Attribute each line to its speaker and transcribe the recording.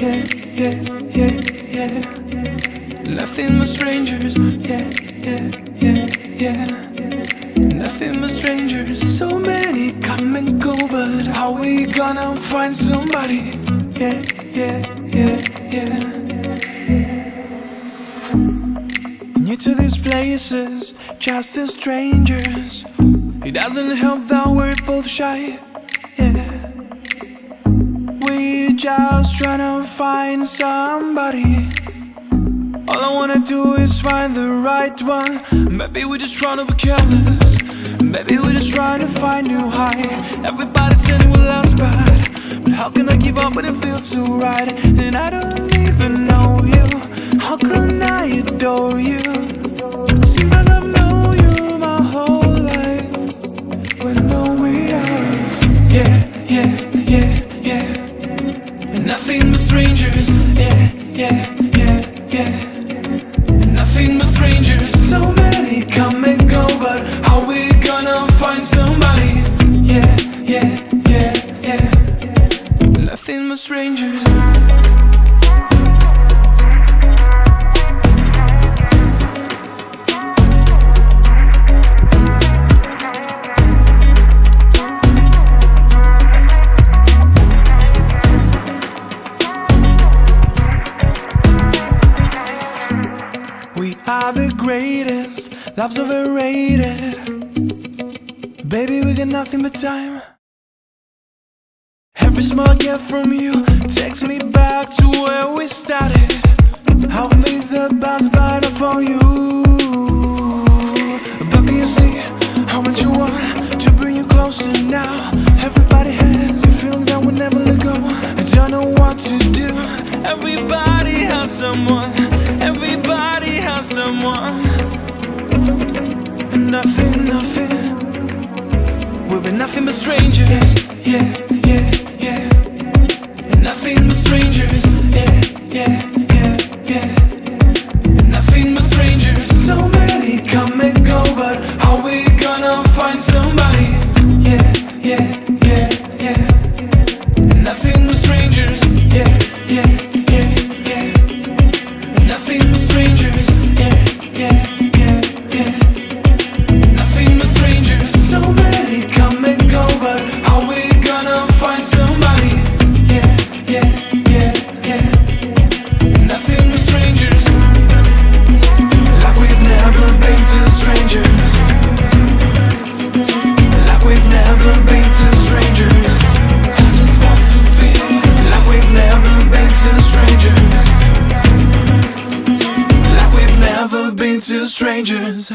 Speaker 1: yeah, yeah, yeah, yeah. Nothing but strangers, yeah, yeah, yeah, yeah. Nothing but strangers. So many come and go, but how we gonna find somebody? Yeah, yeah, yeah, yeah. New to these places, just as strangers. It doesn't help that we're both shy. Yeah. Just tryna find somebody. All I wanna do is find the right one. Maybe we're just trying to be careless. Maybe we're just trying to find new high. Everybody's saying we're lost, but, but how can I give up when it feels so right? And I don't even know you. How can I adore you? Yeah, nothing but strangers. So many come and go, but how we gonna find somebody? Yeah, yeah, yeah, yeah. Nothing but strangers. Are the greatest, love's overrated. Baby, we got nothing but time. Every I get from you takes me back to where we started. I've missed the but I found you. Baby, you see how much you want to bring you closer now. Everybody has a feeling that we'll never let go. I don't know what to do. Everybody has someone. Everybody has someone. And nothing, nothing. We'll be nothing but strangers. Yeah, yeah, yeah. And nothing but strangers. Yeah, yeah, yeah, yeah. And nothing but strangers. So many come and go, but how we gonna find somebody? Yeah, yeah, yeah, yeah. And nothing but strangers. Yeah, yeah, yeah, yeah. And nothing but. To strangers.